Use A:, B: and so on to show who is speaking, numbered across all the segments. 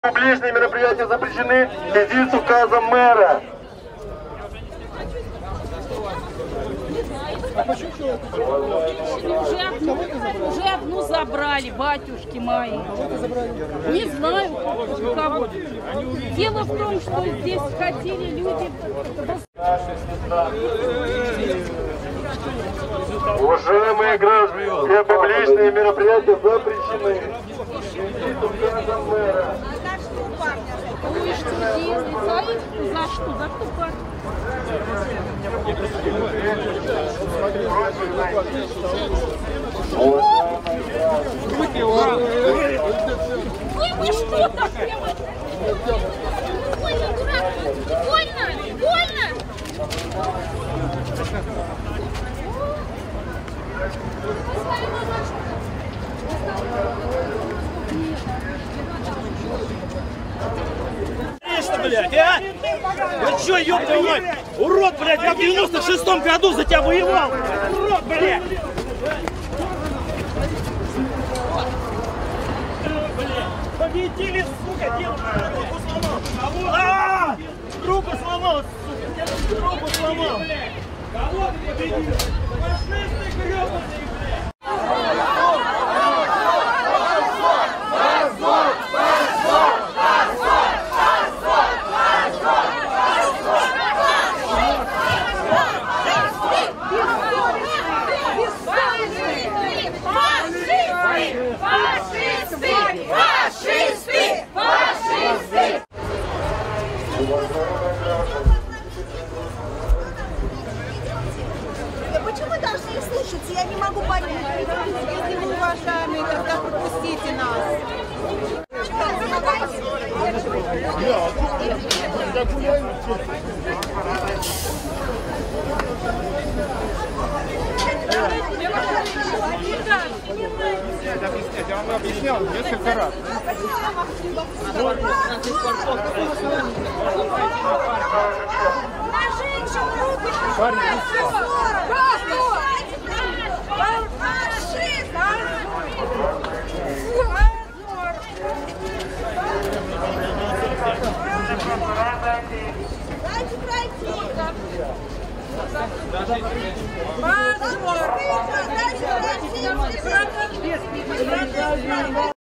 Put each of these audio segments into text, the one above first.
A: Публичные мероприятия запрещены в связи с указом мэра.
B: Уже одну, уже одну забрали, батюшки мои. Не знаю, у кого. Дело в том, что здесь хотели люди...
A: Уважаемые граждане, все публичные мероприятия запрещены. Указом мэра.
B: За что? За что? Ой, вы что так прямо? Больно, дурак! Больно!
C: Конечно, блядь, а? Чё, ёб мать? Урод, блядь, я в 96-м году за тебя воевал! Урод, блядь! Победили, сука, девушку руку сломал! А! Руку сломал, сука! Руку сломал! Кого ты победил? Фашисты гребаные, блядь!
B: Фашисты! Фашисты! Фашисты!
D: Да почему мы должны не слушаться, я не могу понять. Если вы уважаемые, тогда пропустите нас. На женщин руки Дайте пройти. Дайте пройти.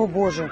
E: О боже.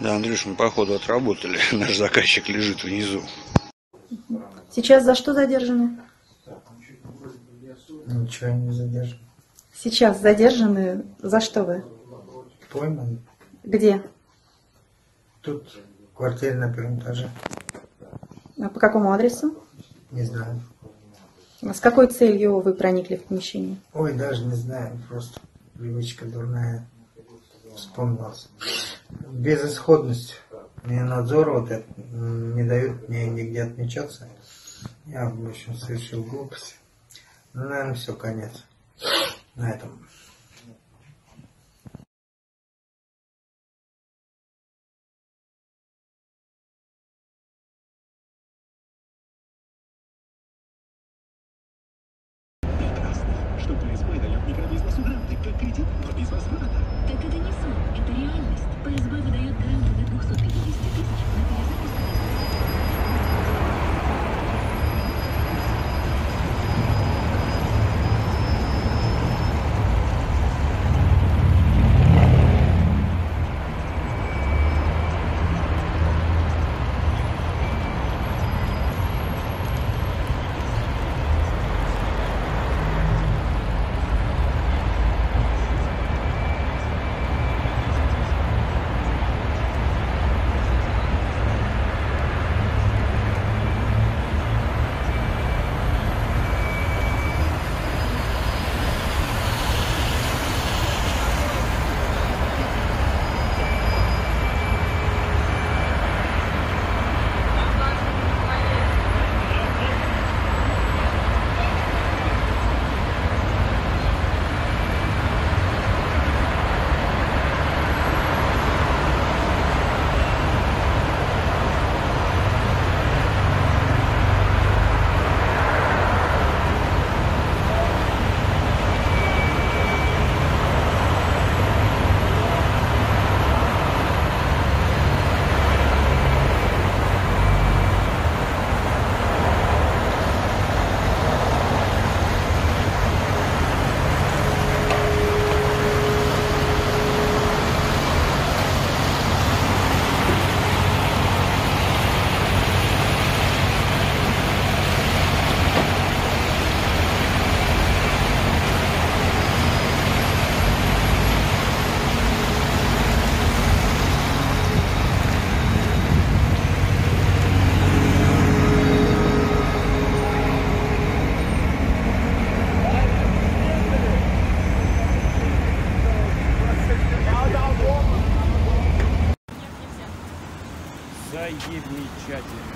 F: Да, Андрюш, мы походу отработали. Наш заказчик лежит внизу.
G: Сейчас за что задержаны?
H: Ничего не задержан.
G: Сейчас задержаны. За что вы?
H: Пойман.
G: Где?
H: Тут в квартире на первом этаже.
G: А по какому адресу?
H: Не знаю.
G: А С какой целью вы проникли в помещение?
H: Ой, даже не знаю. Просто привычка дурная. Вспомнилась. Безысходность. Мне надзор вот этот м, не дают мне нигде отмечаться. Я, в общем, совершил глупость. Ну, наверное, все, конец. На этом.
I: Заебничательно.